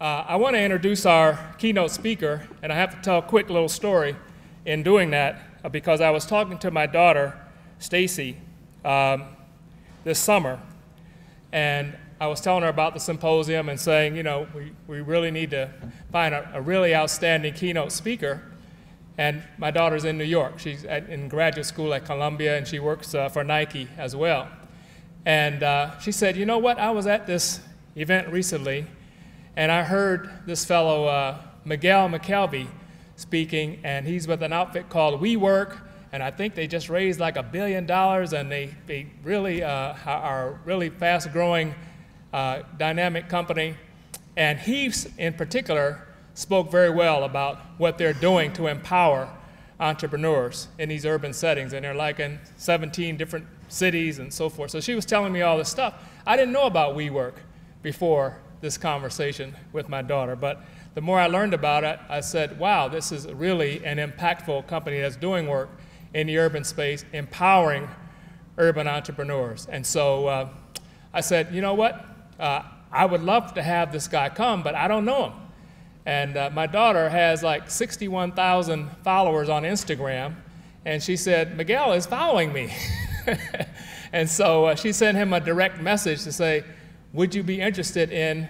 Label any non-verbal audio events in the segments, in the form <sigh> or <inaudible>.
Uh, I want to introduce our keynote speaker, and I have to tell a quick little story in doing that uh, because I was talking to my daughter, Stacy, um, this summer, and I was telling her about the symposium and saying, you know, we, we really need to find a, a really outstanding keynote speaker. And my daughter's in New York. She's at, in graduate school at Columbia, and she works uh, for Nike as well. And uh, she said, You know what? I was at this event recently, and I heard this fellow, uh, Miguel McKelvey, speaking, and he's with an outfit called WeWork, and I think they just raised like a billion dollars, and they, they really uh, are really fast growing uh, dynamic company. And he, in particular, spoke very well about what they're doing to empower entrepreneurs in these urban settings. And they're like in 17 different cities and so forth. So she was telling me all this stuff. I didn't know about WeWork before this conversation with my daughter, but the more I learned about it, I said, wow, this is really an impactful company that's doing work in the urban space, empowering urban entrepreneurs. And so uh, I said, you know what? Uh, I would love to have this guy come, but I don't know him. And uh, my daughter has like 61,000 followers on Instagram, and she said, Miguel is following me. <laughs> and so uh, she sent him a direct message to say, Would you be interested in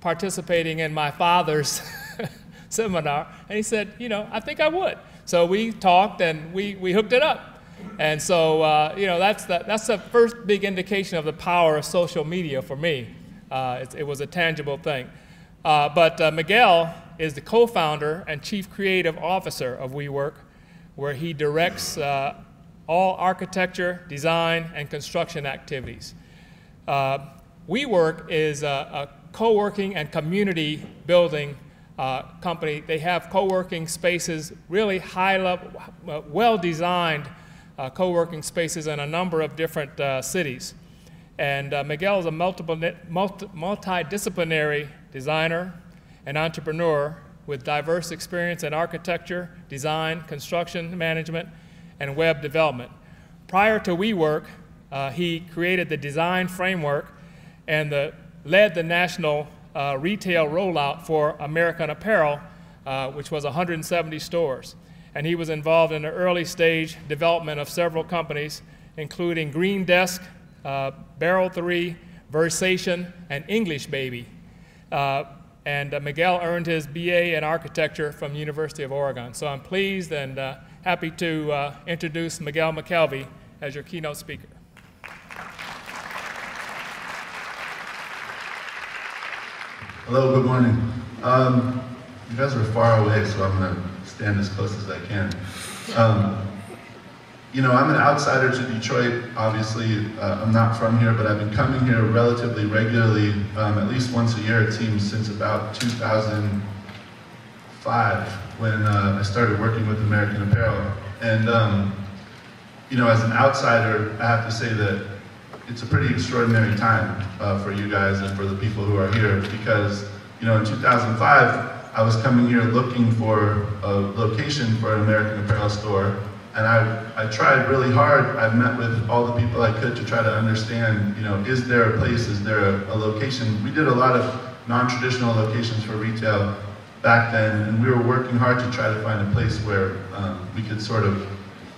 participating in my father's <laughs> seminar? And he said, You know, I think I would. So we talked and we, we hooked it up. And so, uh, you know, that's the, that's the first big indication of the power of social media for me. Uh, it, it, was a tangible thing. Uh, but uh, Miguel is the co founder and chief creative officer of WeWork, where he directs uh, all architecture, design, and construction activities. Uh, WeWork is a, a co working and community building uh, company. They have co working spaces, really high level, well designed uh, co working spaces in a number of different uh, cities. And uh, Miguel is a multiple, multi, multidisciplinary designer and entrepreneur with diverse experience in architecture, design, construction management, and web development. Prior to WeWork, uh, he created the design framework and the, led the national uh, retail rollout for American Apparel, uh, which was 170 stores. And he was involved in the early stage development of several companies, including Green Desk, uh, Barrel 3, Versation, and English Baby. Uh, and uh, Miguel earned his BA in architecture from the University of Oregon. So I'm pleased and uh, happy to introduce Miguel McKelvey as your keynote speaker. Hello, good morning. Um, you guys are far away, so I'm going to stand as close as I can. Um, you know, I'm an outsider to Detroit. Obviously, uh, I'm not from here, but I've been coming here relatively regularly, um, at least once a year, it seems, since about 2005 when uh, I started working with American Apparel. And, um, you know, as an outsider, I have to say that it's a pretty extraordinary time uh, for you guys and for the people who are here because, you know, in 2005, I was coming here looking for a location for an American Apparel store. And I, I tried really hard. I met with all the people I could to try to understand, you know, is there a place, is there a, a location? We did a lot of non-traditional locations for retail back then, and we were working hard to try to find a place where um, we could sort of,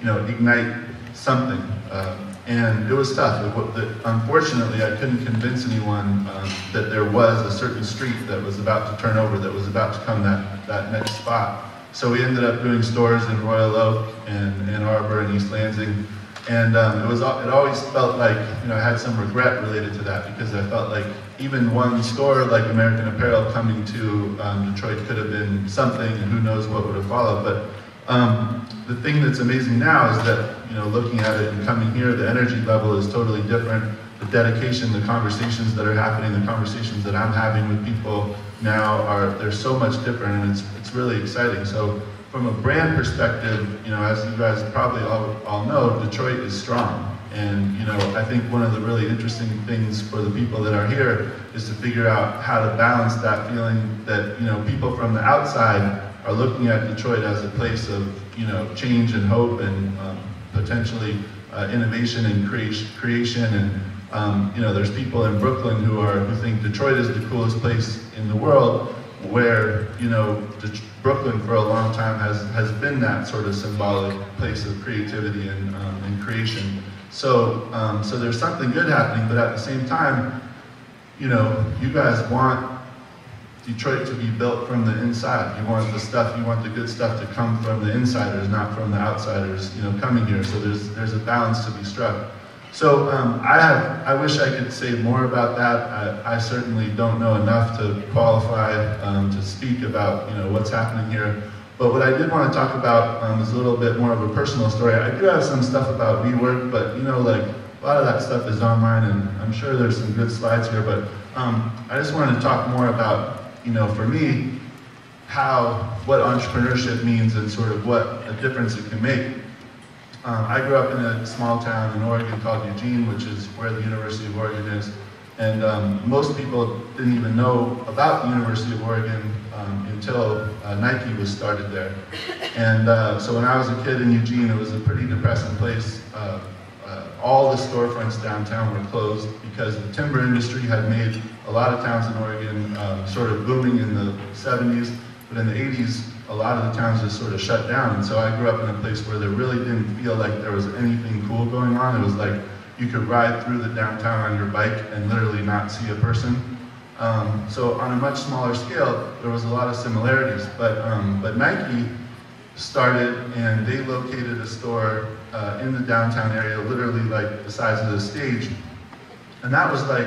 you know, ignite something. Um, and it was tough. It, it, unfortunately, I couldn't convince anyone um, that there was a certain street that was about to turn over, that was about to come that, that next spot. So we ended up doing stores in Royal Oak and Ann Arbor and East Lansing. And um, it was it always felt like you know I had some regret related to that because I felt like even one store like American Apparel coming to um, Detroit could have been something, and who knows what would have followed. But um, the thing that's amazing now is that you know looking at it and coming here, the energy level is totally different. The dedication, the conversations that are happening, the conversations that I'm having with people now are they're so much different, and it's it's really exciting. So from a brand perspective, you know, as you guys probably all, all know, Detroit is strong. And you know, I think one of the really interesting things for the people that are here is to figure out how to balance that feeling that you know people from the outside are looking at Detroit as a place of you know change and hope and um, potentially uh, innovation and creation. And um, you know, there's people in Brooklyn who are who think Detroit is the coolest place in the world, where, you know, Brooklyn for a long time has, has been that sort of symbolic place of creativity and, um, and creation. So, um, so there's something good happening, but at the same time, you know, you guys want Detroit to be built from the inside. You want the stuff, you want the good stuff to come from the insiders, not from the outsiders, you know, coming here. So there's there's a balance to be struck. So um, I have, I wish I could say more about that. I, I certainly don't know enough to qualify um, to speak about, you know, what's happening here. But what I did want to talk about um, is a little bit more of a personal story. I do have some stuff about WeWork, but you know, like a lot of that stuff is online, and I'm sure there's some good slides here. But um, I just wanted to talk more about, you know, for me, how what entrepreneurship means and sort of what a difference it can make. Um, I grew up in a small town in Oregon called Eugene, which is where the University of Oregon is. And um, most people didn't even know about the University of Oregon um, until uh, Nike was started there. And uh, so when I was a kid in Eugene, it was a pretty depressing place. Uh, uh all the storefronts downtown were closed because the timber industry had made a lot of towns in Oregon um, sort of booming in the 70s. But in the 80s, a lot of the towns just sort of shut down. And so I grew up in a place where there really didn't feel like there was anything cool going on. It was like you could ride through the downtown on your bike and literally not see a person. Um, so on a much smaller scale, there was a lot of similarities. But, um, but Nike started and they located a store uh, in the downtown area, literally like the size of the stage. And that was like,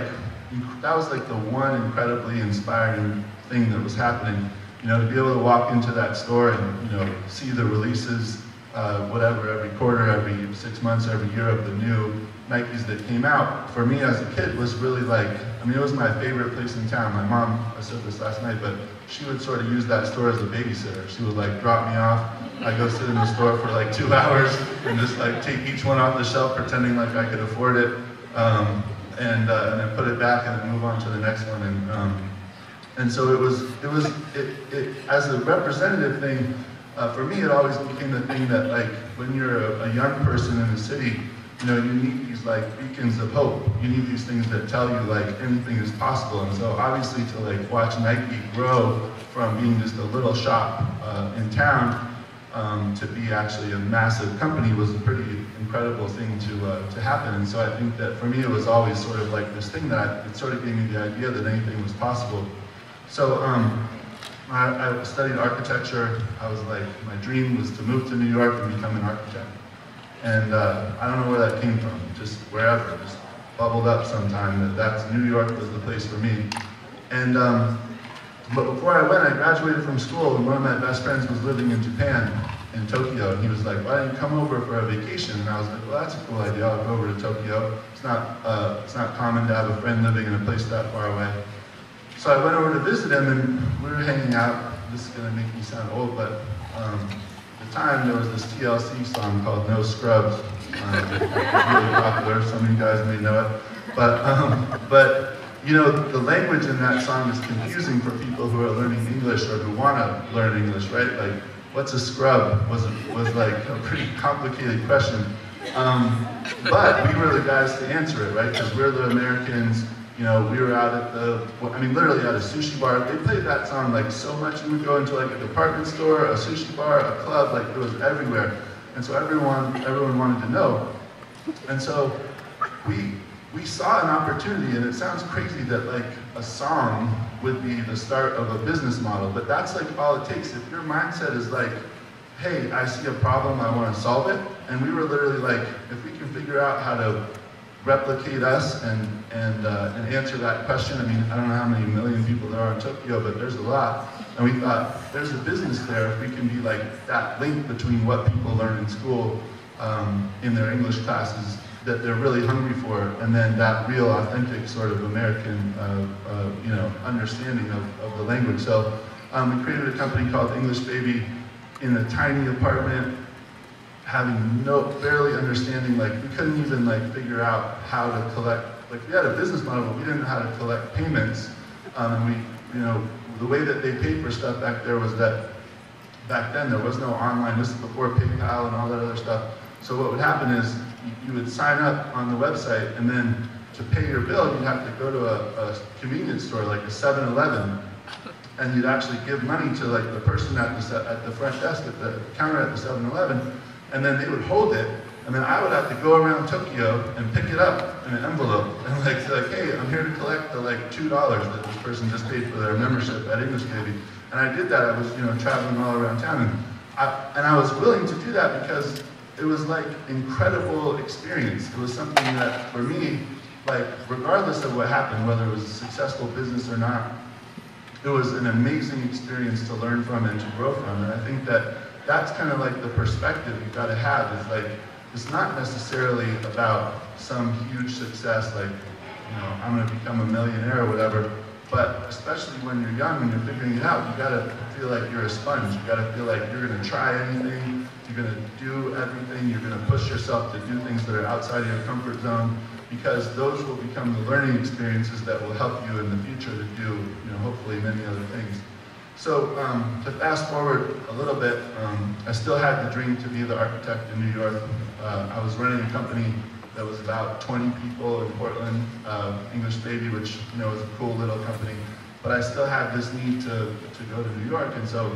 that was like the one incredibly inspiring thing that was happening you know, to be able to walk into that store and, you know, see the releases, uh, whatever, every quarter, every six months, every year of the new Nikes that came out, for me as a kid was really like, I mean, it was my favorite place in town. My mom, I said this last night, but she would sort of use that store as a babysitter. She would like drop me off. I'd go sit in the store for like two <laughs> hours and just like take each one off the shelf, pretending like I could afford it. Um, and, uh, and then put it back and then move on to the next one. And um, and so it was, it was, it, it as a representative thing, uh, for me, it always became the thing that like, when you're a, a, young person in the city, you know, you need these like beacons of hope. You need these things that tell you like anything is possible. And so obviously to like watch Nike grow from being just a little shop uh, in town um, to be actually a massive company was a pretty incredible thing to uh, to happen. And so I think that for me, it was always sort of like this thing that I, it sort of gave me the idea that anything was possible. So um, I, I, studied architecture. I was like, my dream was to move to New York and become an architect. And uh, I don't know where that came from, just wherever, just bubbled up sometime that that's New York was the place for me. And um, but before I went, I graduated from school, and one of my best friends was living in Japan, in Tokyo, and he was like, "Why don't you come over for a vacation?" And I was like, "Well, that's a cool idea. I'll go over to Tokyo. It's not uh, it's not common to have a friend living in a place that far away." So I went over to visit him and we were hanging out. This is gonna make me sound old, but um, the time there was this TLC song called No Scrubs. Um, it was really popular, some of you guys may know it. But, um, but you know, the language in that song is confusing for people who are learning English or who want to learn English, right? Like, what's a scrub was, was like a pretty complicated question. Um, but we were the guys to answer it, right? Because we're the Americans you know, we were out at the, I mean, literally at a sushi bar. They played that song like so much. You would go into like a department store, a sushi bar, a club, like it was everywhere. And so everyone, everyone wanted to know. And so we, we saw an opportunity, and it sounds crazy that like a song would be the start of a business model, but that's like all it takes. If your mindset is like, hey, I see a problem, I want to solve it, and we were literally like, if we can figure out how to replicate us and, and, uh, and answer that question. I mean, I don't know how many million people there are in Tokyo, but there's a lot. And we thought, there's a business there if we can be like that link between what people learn in school um, in their English classes that they're really hungry for, and then that real, authentic sort of American, uh, uh, you know, understanding of, of the language. So um, we created a company called English Baby in a tiny apartment having no, barely understanding, like we couldn't even like figure out how to collect, like we had a business model, but we didn't know how to collect payments. Um, and we, you know, the way that they paid for stuff back there was that back then there was no online, this is before PayPal and all that other stuff. So what would happen is you, would sign up on the website and then to pay your bill, you'd have to go to a, a convenience store like a 7-Eleven and you'd actually give money to like the person at the, at the front desk at the counter at the 7-Eleven, and then they would hold it, and then I would have to go around Tokyo and pick it up in an envelope, <laughs> and like say like, hey, I'm here to collect the like two dollars that this person just paid for their membership at English Baby, and I did that. I was you know traveling all around town, and I, and I was willing to do that because it was like incredible experience. It was something that for me, like regardless of what happened, whether it was a successful business or not, it was an amazing experience to learn from and to grow from. And I think that that's kind of like the perspective you've got to have is like, it's not necessarily about some huge success like, you know, I'm going to become a millionaire or whatever. But especially when you're young and you're figuring it out, you gotta feel like you're a sponge. You gotta feel like you're gonna try anything, you're gonna do everything, you're gonna push yourself to do things that are outside of your comfort zone because those will become the learning experiences that will help you in the future to do, you know, hopefully many other things. So um, to fast forward a little bit, um, I still had the dream to be the architect in New York. Uh, I was running a company that was about 20 people in Portland, uh, English Baby, which you know is a cool little company. But I still had this need to, to go to New York, and so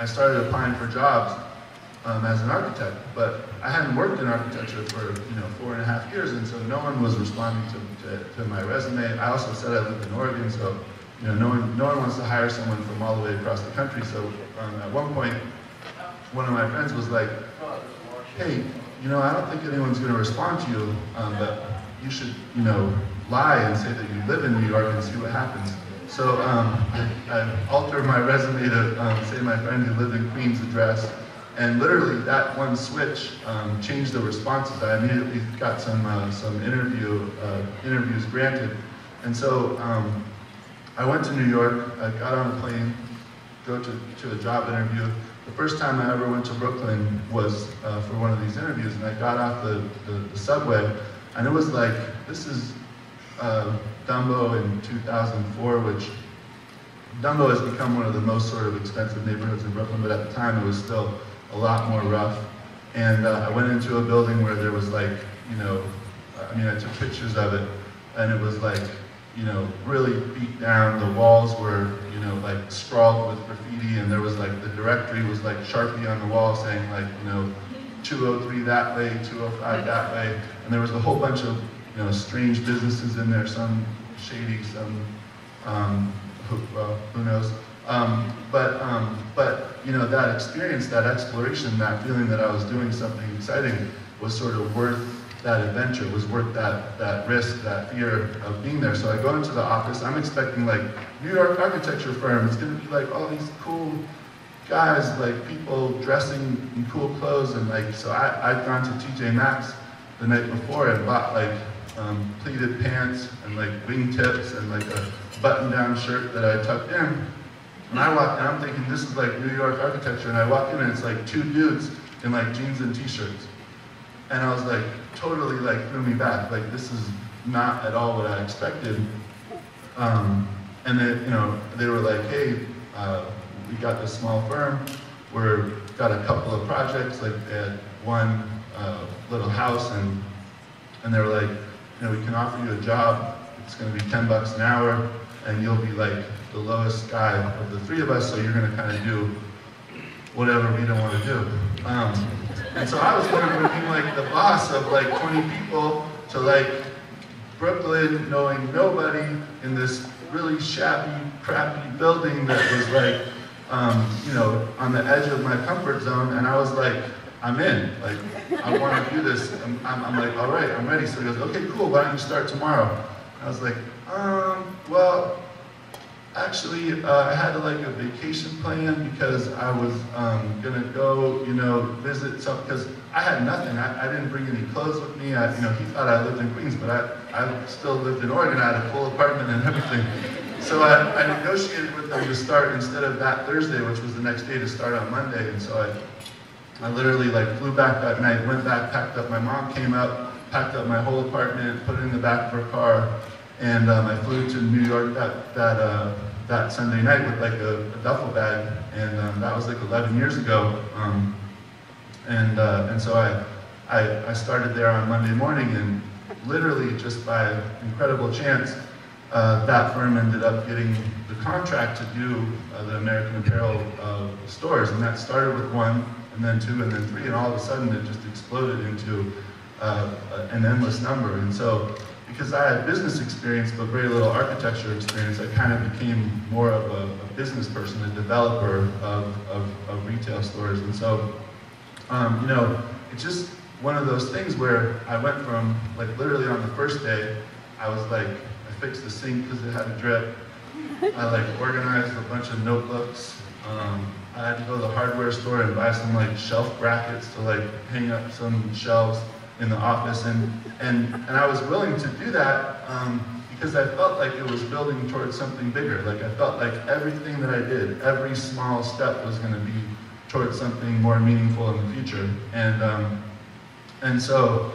I started applying for jobs um, as an architect. But I hadn't worked in architecture for you know four and a half years, and so no one was responding to, to, to my resume. I also said I lived in Oregon, so you know no one, no one wants to hire someone from all the way across the country. So um, at one point, one of my friends was like, "Hey, you know, I don't think anyone's going to respond to you, um, but you should, you know, lie and say that you live in New York and see what happens. So um, I, I, altered my resume to um, say my friend who lived in Queens address, and literally that one switch um, changed the responses. I immediately got some uh, some interview uh, interviews granted, and so um, I went to New York. I got on a plane, go to to a job interview. The first time I ever went to Brooklyn was uh, for one of these interviews, and I got off the, the, the subway, and it was like, this is uh, Dumbo in 2004, which Dumbo has become one of the most sort of expensive neighborhoods in Brooklyn, but at the time it was still a lot more rough. And uh, I went into a building where there was like, you know, I mean, I took pictures of it, and it was like, you know, really beat down. The walls were, you know, like scrawled with graffiti, and there was like the directory was like Sharpie on the wall saying like, you know, 203 that way, 205 that way, and there was a whole bunch of, you know, strange businesses in there, some shady, some, um, who, well, who knows. Um, but, um, but, you know, that experience, that exploration, that feeling that I was doing something exciting was sort of worth that adventure was worth that, that risk, that fear of being there. So I go into the office, I'm expecting like New York architecture firm, it's gonna be like all these cool guys, like people dressing in cool clothes and like, so I, I'd gone to TJ Maxx the night before and bought like um, pleated pants and like wingtips and like a button down shirt that I tucked in. And I walk in, I'm thinking this is like New York architecture and I walk in and it's like two dudes in like jeans and t-shirts. And I was like, totally like threw me back. Like this is not at all what I expected. Um, and then, you know, they were like, hey, uh, we got this small firm. We're got a couple of projects, like they had one uh, little house and, and they were like, you know, we can offer you a job. It's gonna be 10 bucks an hour and you'll be like the lowest guy of the three of us, so you're gonna kind of do whatever we don't want to do. Um, and so I was going like the boss of like 20 people to like Brooklyn, knowing nobody in this really shabby, crappy building that was like, um, you know, on the edge of my comfort zone. And I was like, I'm in. Like, I want to <laughs> do this. I'm, I'm, I'm, like, all right, I'm ready. So he goes, okay, cool. Why don't you start tomorrow? I was like, um, well, actually, uh, I had like a vacation plan because I was um, gonna go, you know, visit some, because I had nothing. I, I, didn't bring any clothes with me. I, you know, he thought I lived in Queens, but I, I still lived in Oregon. I had a full apartment and everything. So I, I negotiated with them to start instead of that Thursday, which was the next day to start on Monday. And so I, I literally like flew back that night, went back, packed up. My mom came up, packed up my whole apartment, put it in the back of her car, and um, I flew to New York that that uh, that Sunday night with like a, a duffel bag, and um, that was like 11 years ago. Um, and uh, and so I, I I started there on Monday morning, and literally just by incredible chance, uh, that firm ended up getting the contract to do uh, the American Apparel uh, stores, and that started with one, and then two, and then three, and all of a sudden it just exploded into uh, an endless number. And so, because I had business experience but very little architecture experience, I kind of became more of a, a business person, a developer of, of, of retail stores. And so, um, you know, it's just one of those things where I went from, like literally on the first day, I was like, I fixed the sink because it had a drip. I like organized a bunch of notebooks. Um, I had to go to the hardware store and buy some like shelf brackets to like hang up some shelves in the office. And, and, and I was willing to do that um, because I felt like it was building towards something bigger. Like I felt like everything that I did, every small step was going to be towards something more meaningful in the future. And, um, and so,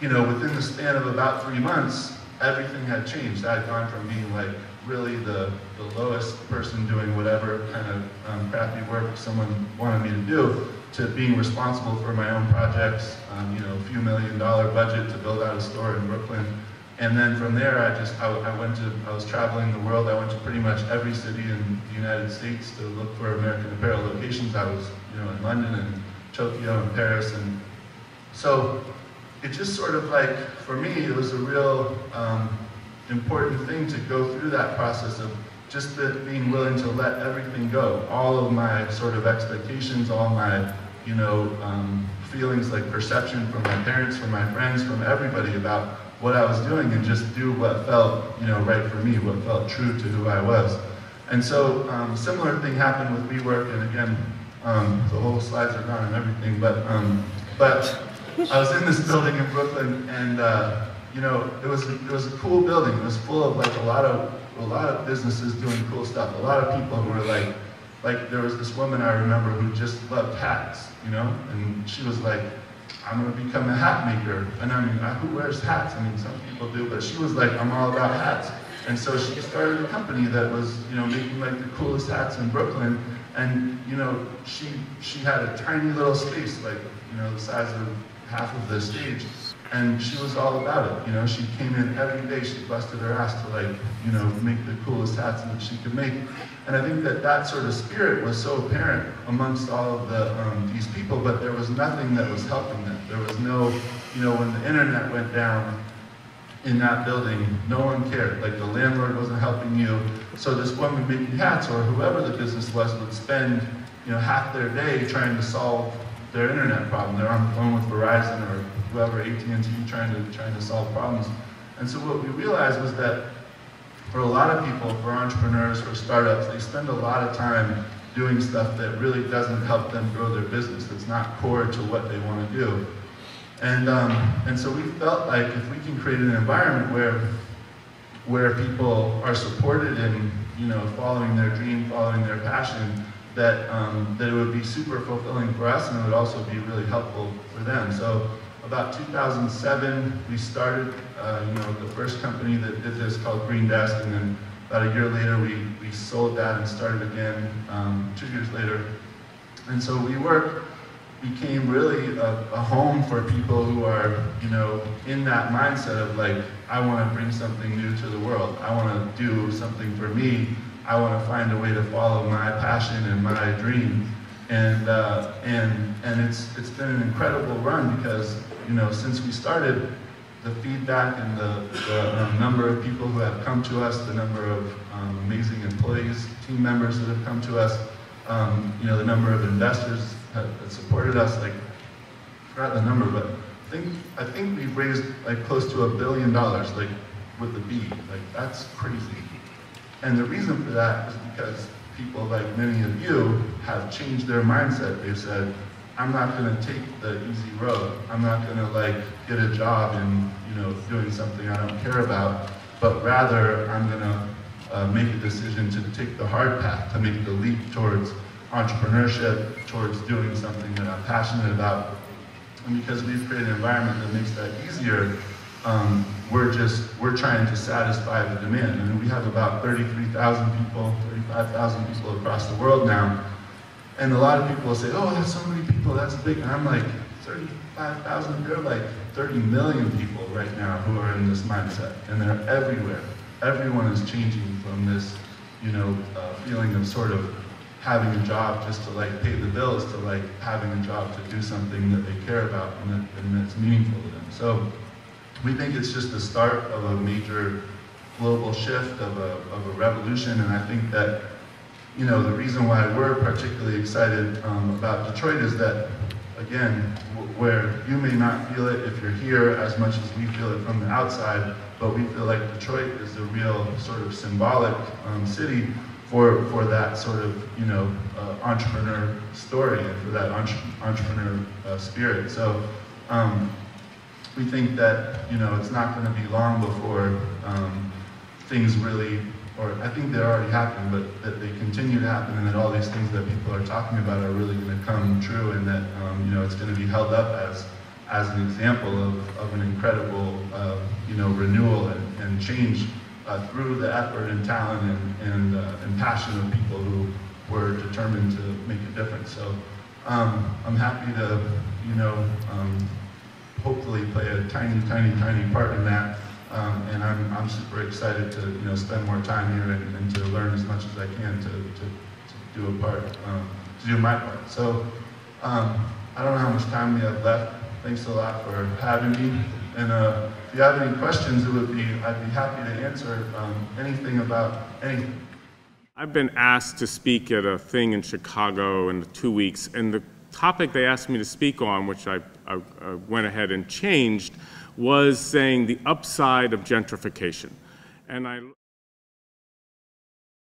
you know, within the span of about three months, everything had changed. I had gone from being like really the, the lowest person doing whatever kind of um, crappy work someone wanted me to do to being responsible for my own projects, um, you know, a few million dollar budget to build out a store in Brooklyn. And then from there, I just, I, I, went to, I was traveling the world. I went to pretty much every city in the United States to look for American Apparel locations. I was, you know, in London and Tokyo and Paris. And so it just sort of like, for me, it was a real um, important thing to go through that process of just being willing to let everything go. All of my sort of expectations, all my, you know, um, feelings like perception from my parents, from my friends, from everybody about what I was doing and just do what felt, you know, right for me, what felt true to who I was. And so, um, similar thing happened with WeWork, and again, um, the whole slides are gone and everything, but, um, but I was in this building in Brooklyn, and uh, you know, it was it was a cool building. It was full of like a lot of a lot of businesses doing cool stuff. A lot of people who were like, like there was this woman I remember who just loved hats, you know, and she was like, I'm gonna become a hat maker. And I mean, who wears hats? I mean, some people do, but she was like, I'm all about hats. And so she started a company that was, you know, making like the coolest hats in Brooklyn. And you know, she she had a tiny little space, like you know, the size of half of the stage. And she was all about it. You know, she came in every day, she busted her ass to like, you know, make the coolest hats that she could make. And I think that that sort of spirit was so apparent amongst all of the, um, these people, but there was nothing that was helping them. There was no, you know, when the internet went down, in that building, no one cared. Like the landlord wasn't helping you. So this woman making hats or whoever the business was would spend, you know, half their day trying to solve their internet problem. They're on the phone with Verizon or whoever, AT&T, trying to, trying to solve problems. And so what we realized was that for a lot of people, for entrepreneurs, for startups, they spend a lot of time doing stuff that really doesn't help them grow their business, that's not core to what they want to do. And, um, and so we felt like if we can create an environment where, where people are supported in you know, following their dream, following their passion, that, um, that it would be super fulfilling for us and it would also be really helpful for them. So about 2007, we started, uh, you know, the first company that did this called Green Desk, and then about a year later, we, we sold that and started again um, two years later. And so we WeWork became really a, a, home for people who are, you know, in that mindset of like, I want to bring something new to the world. I want to do something for me I want to find a way to follow my passion and my dream. And, uh, and, and it's, it's been an incredible run because, you know, since we started, the feedback and the, the um, number of people who have come to us, the number of um, amazing employees, team members that have come to us, um, you know, the number of investors that, supported us, like, I forgot the number, but I think, I think we've raised like close to a billion dollars, like with the B. Like, that's crazy. And the reason for that is because people like many of you have changed their mindset. They've said, I'm not going to take the easy road. I'm not going to like get a job in you know doing something I don't care about, but rather I'm going to uh, make a decision to take the hard path, to make the leap towards entrepreneurship, towards doing something that I'm passionate about. And because we've created an environment that makes that easier, um, we're just, we're trying to satisfy the demand. I mean, we have about 33,000 people, 35,000 people across the world now. And a lot of people will say, oh, that's so many people, that's big. And I'm like, 35,000, there are like 30 million people right now who are in this mindset, and they're everywhere. everyone is changing from this, you know, uh, feeling of sort of having a job just to like pay the bills to like having a job to do something that they care about and, that, and that's meaningful to them. So we think it's just the start of a major global shift of a, of a revolution, and I think that you know, the reason why we're particularly excited um, about Detroit is that, again, where you may not feel it if you're here as much as we feel it from the outside, but we feel like Detroit is the real sort of symbolic um, city for, for that sort of, you know, uh, entrepreneur story and for that entre entrepreneur uh, spirit. So um, we think that, you know, it's not going to be long before um, things really or I think they're already happening, but that they continue to happen, and that all these things that people are talking about are really going to come true, and that um, you know it's going to be held up as as an example of, of an incredible uh, you know renewal and, and change uh, through the effort and talent and and, uh, and passion of people who were determined to make a difference. So um, I'm happy to you know um, hopefully play a tiny, tiny, tiny part in that. Um, and I'm, I'm super excited to you know spend more time here and, and to learn as much as I can to, to, to do a part, um, to do my part. So um, I don't know how much time we have left. Thanks a lot for having me. And uh, if you have any questions, it would be I'd be happy to answer um, anything about anything. I've been asked to speak at a thing in Chicago in two weeks, and the topic they asked me to speak on, which I, I, I went ahead and changed, was saying the upside of gentrification. And I